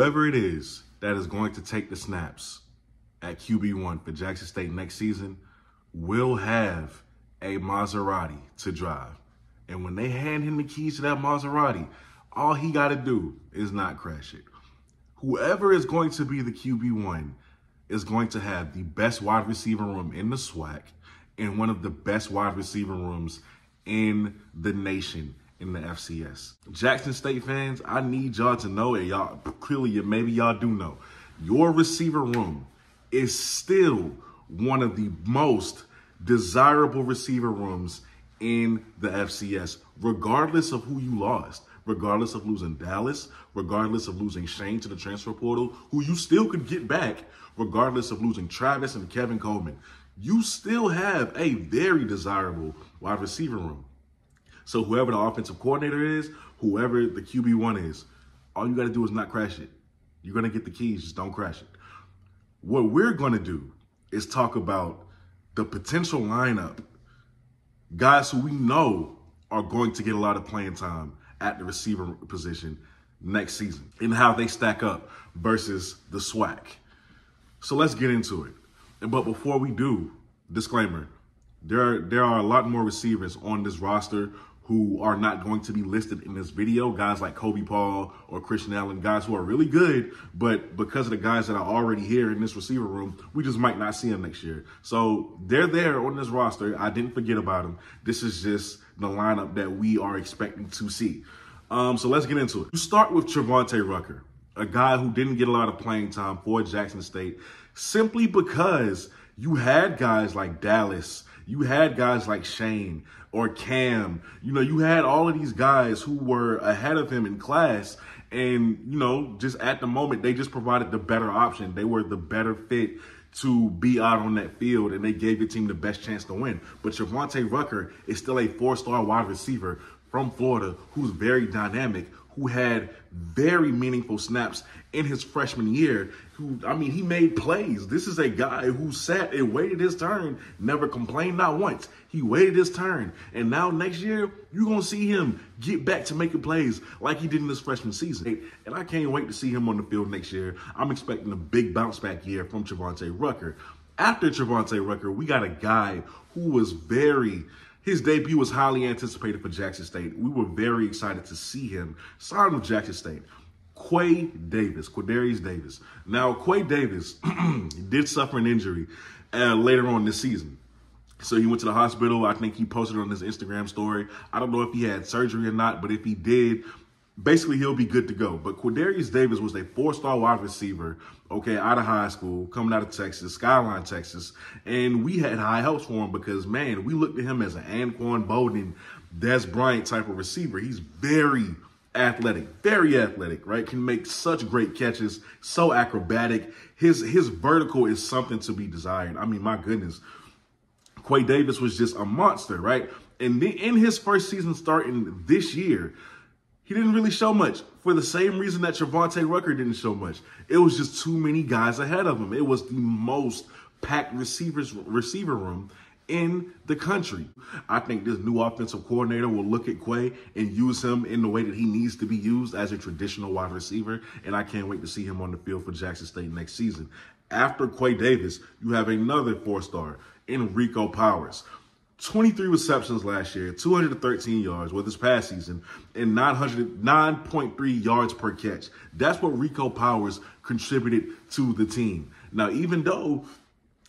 whoever it is that is going to take the snaps at QB1 for Jackson State next season will have a Maserati to drive. And when they hand him the keys to that Maserati, all he got to do is not crash it. Whoever is going to be the QB1 is going to have the best wide receiver room in the SWAC and one of the best wide receiver rooms in the nation in the FCS. Jackson State fans, I need y'all to know it. Y'all clearly maybe y'all do know. Your receiver room is still one of the most desirable receiver rooms in the FCS, regardless of who you lost, regardless of losing Dallas, regardless of losing Shane to the transfer portal, who you still could get back, regardless of losing Travis and Kevin Coleman. You still have a very desirable wide receiver room. So whoever the offensive coordinator is, whoever the QB1 is, all you got to do is not crash it. You're going to get the keys, just don't crash it. What we're going to do is talk about the potential lineup, guys who we know are going to get a lot of playing time at the receiver position next season and how they stack up versus the SWAC. So let's get into it. But before we do, disclaimer, there are, there are a lot more receivers on this roster who are not going to be listed in this video. Guys like Kobe Paul or Christian Allen, guys who are really good, but because of the guys that are already here in this receiver room, we just might not see them next year. So they're there on this roster. I didn't forget about them. This is just the lineup that we are expecting to see. Um, so let's get into it. You start with Trevante Rucker, a guy who didn't get a lot of playing time for Jackson State simply because you had guys like Dallas, you had guys like Shane or Cam. You know, you had all of these guys who were ahead of him in class. And, you know, just at the moment, they just provided the better option. They were the better fit to be out on that field and they gave the team the best chance to win. But Trevante Rucker is still a four-star wide receiver from Florida who's very dynamic, who had very meaningful snaps in his freshman year. Who, I mean, he made plays. This is a guy who sat and waited his turn, never complained not once. He waited his turn. And now next year, you're going to see him get back to making plays like he did in his freshman season. And I can't wait to see him on the field next year. I'm expecting a big bounce back year from Trevante Rucker. After Trevante Rucker, we got a guy who was very his debut was highly anticipated for Jackson State. We were very excited to see him sign with Jackson State. Quay Davis, Quadarius Davis. Now, Quay Davis did suffer an injury uh, later on this season. So he went to the hospital. I think he posted on his Instagram story. I don't know if he had surgery or not, but if he did, basically he'll be good to go. But Quadarius Davis was a four-star wide receiver, okay, out of high school, coming out of Texas, Skyline, Texas. And we had high hopes for him because, man, we looked at him as an Anquan Boldin, Dez Bryant type of receiver. He's very athletic, very athletic, right? Can make such great catches, so acrobatic. His his vertical is something to be desired. I mean, my goodness. Quay Davis was just a monster, right? And in his first season starting this year, he didn't really show much for the same reason that Trevante Rucker didn't show much. It was just too many guys ahead of him. It was the most packed receivers receiver room in the country. I think this new offensive coordinator will look at Quay and use him in the way that he needs to be used as a traditional wide receiver. And I can't wait to see him on the field for Jackson State next season. After Quay Davis, you have another four-star, Enrico Powers. 23 receptions last year, 213 yards with his past season, and 9.3 yards per catch. That's what Rico Powers contributed to the team. Now, even though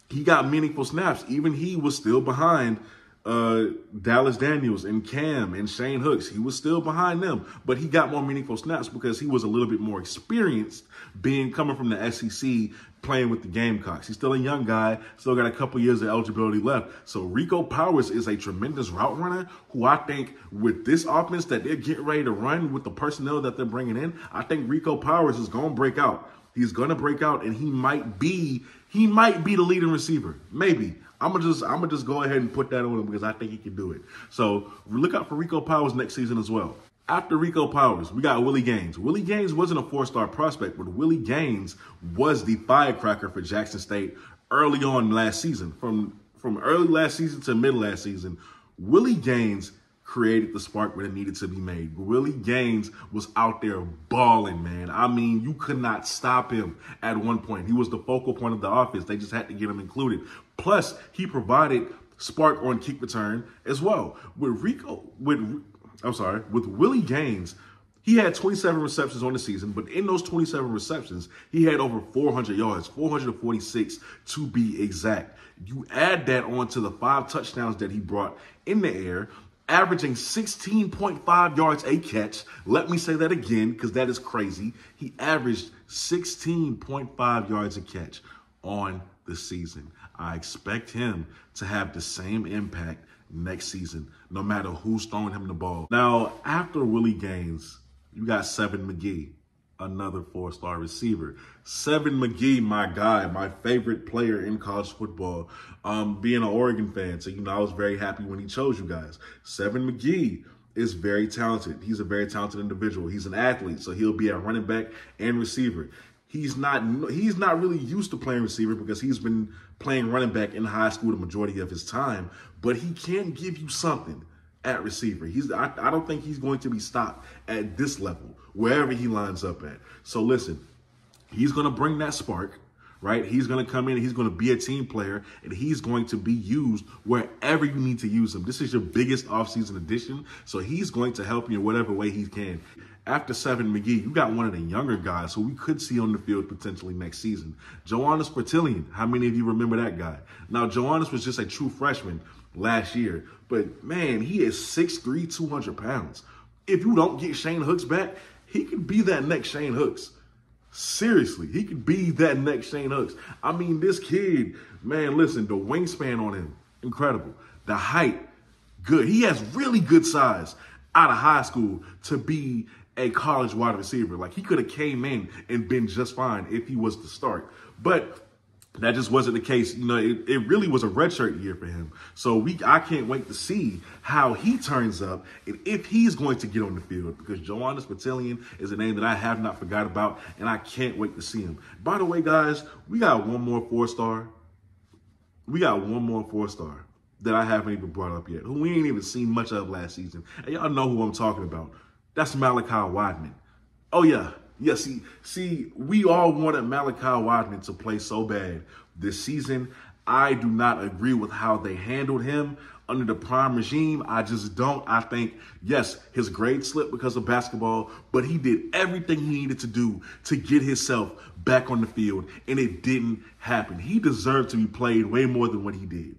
he got meaningful snaps, even he was still behind uh, Dallas Daniels and Cam and Shane Hooks. He was still behind them, but he got more meaningful snaps because he was a little bit more experienced being coming from the SEC playing with the Gamecocks. He's still a young guy, still got a couple years of eligibility left. So Rico Powers is a tremendous route runner who I think with this offense that they're getting ready to run with the personnel that they're bringing in, I think Rico Powers is going to break out. He's going to break out and he might be he might be the leading receiver. Maybe. I'm gonna just I'm gonna just go ahead and put that on him because I think he can do it. So look out for Rico Powers next season as well. After Rico Powers, we got Willie Gaines. Willie Gaines wasn't a four-star prospect, but Willie Gaines was the firecracker for Jackson State early on last season. From from early last season to mid last season, Willie Gaines created the spark when it needed to be made. Willie Gaines was out there balling, man. I mean, you could not stop him at one point. He was the focal point of the offense. They just had to get him included. Plus, he provided spark on kick return as well. With Rico, with I'm sorry, with Willie Gaines, he had 27 receptions on the season, but in those 27 receptions, he had over 400 yards, 446 to be exact. You add that on to the five touchdowns that he brought in the air, averaging 16.5 yards a catch. Let me say that again because that is crazy. He averaged 16.5 yards a catch on the season. I expect him to have the same impact next season, no matter who's throwing him the ball. Now, after Willie Gaines, you got Seven McGee, another four-star receiver. Seven McGee, my guy, my favorite player in college football. Um, being an Oregon fan, so you know I was very happy when he chose you guys. Seven McGee is very talented. He's a very talented individual. He's an athlete, so he'll be a running back and receiver. He's not he's not really used to playing receiver because he's been playing running back in high school the majority of his time, but he can give you something at receiver. He's I, I don't think he's going to be stopped at this level, wherever he lines up at. So listen, he's going to bring that spark, right? He's going to come in, he's going to be a team player, and he's going to be used wherever you need to use him. This is your biggest offseason addition, so he's going to help you in whatever way he can. After Seven McGee, you got one of the younger guys who we could see on the field potentially next season. Johannes Bertillion. How many of you remember that guy? Now, Johannes was just a true freshman, last year. But man, he is 6'3, 200 pounds. If you don't get Shane Hooks back, he could be that next Shane Hooks. Seriously, he could be that next Shane Hooks. I mean, this kid, man, listen, the wingspan on him, incredible. The height, good. He has really good size out of high school to be a college wide receiver. Like he could have came in and been just fine if he was to start. But that just wasn't the case. You know, it, it really was a redshirt year for him. So we I can't wait to see how he turns up and if he's going to get on the field because Johannes Bertillion is a name that I have not forgot about and I can't wait to see him. By the way, guys, we got one more four star. We got one more four star that I haven't even brought up yet, who we ain't even seen much of last season. And y'all know who I'm talking about. That's Malachi Wideman. Oh yeah, yeah, see, see, we all wanted Malachi Wideman to play so bad this season. I do not agree with how they handled him under the prime regime. I just don't. I think, yes, his grade slipped because of basketball, but he did everything he needed to do to get himself back on the field, and it didn't happen. He deserved to be played way more than what he did.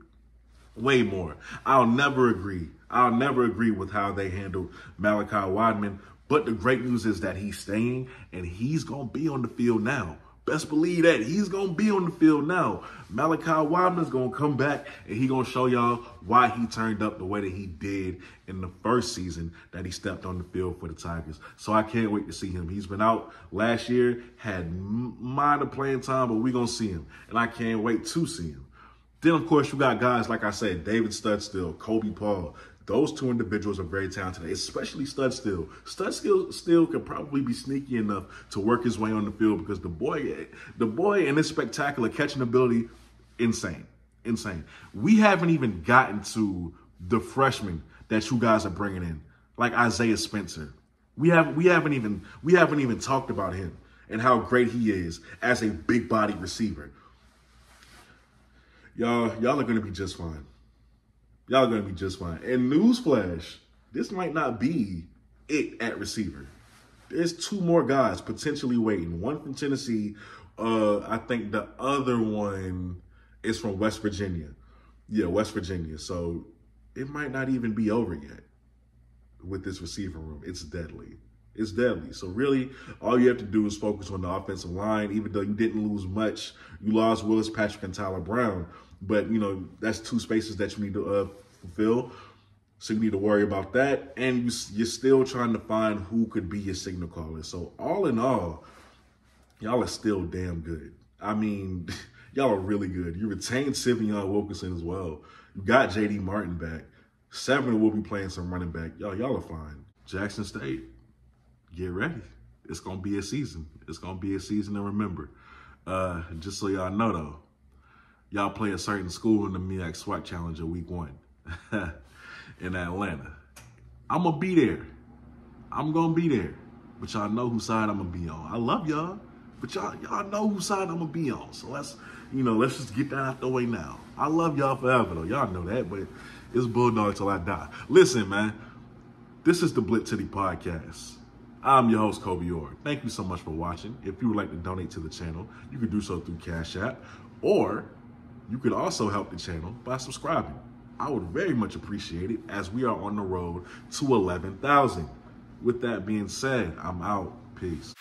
Way more. I'll never agree. I'll never agree with how they handled Malachi Wideman, but the great news is that he's staying and he's going to be on the field now. Best believe that. He's going to be on the field now. Malachi Wideman's going to come back and he's going to show y'all why he turned up the way that he did in the first season that he stepped on the field for the Tigers. So I can't wait to see him. He's been out last year, had minor playing time, but we're going to see him. And I can't wait to see him. Then, of course, you got guys, like I said, David Studstill, Kobe Paul, those two individuals are very talented, especially. Studstill Stud still could probably be sneaky enough to work his way on the field because the boy, the boy and his spectacular catching ability, insane, insane. We haven't even gotten to the freshmen that you guys are bringing in, like Isaiah Spencer. We haven't we haven't even we haven't even talked about him and how great he is as a big body receiver. Y'all, y'all are gonna be just fine y'all gonna be just fine. And newsflash, this might not be it at receiver. There's two more guys potentially waiting. One from Tennessee. Uh, I think the other one is from West Virginia. Yeah, West Virginia. So it might not even be over yet with this receiver room. It's deadly. It's deadly. So really, all you have to do is focus on the offensive line. Even though you didn't lose much, you lost Willis Patrick and Tyler Brown. But you know that's two spaces that you need to uh, fulfill. So you need to worry about that. And you're still trying to find who could be your signal caller. So all in all, y'all are still damn good. I mean, y'all are really good. You retained Sy'Veon Wilkerson as well. You got JD Martin back. Seven will be playing some running back. Y'all, y'all are fine. Jackson State, get ready. It's gonna be a season. It's gonna be a season to remember. Uh, just so y'all know though, y'all play a certain school in the MEAC Challenge Challenger week one. in Atlanta. I'm gonna be there. I'm gonna be there. But y'all know whose side I'm gonna be on. I love y'all, but y'all y'all know whose side I'm gonna be on. So let's, you know, let's just get that out the way now. I love y'all forever though. Y'all know that, but it's bulldog till I die. Listen, man. This is the BlitzCity Podcast. I'm your host, Cobi Orr. Thank you so much for watching. If you would like to donate to the channel, you can do so through Cash App, or you could also help the channel by subscribing. I would very much appreciate it as we are on the road to 11,000. With that being said, I'm out. Peace.